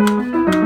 Música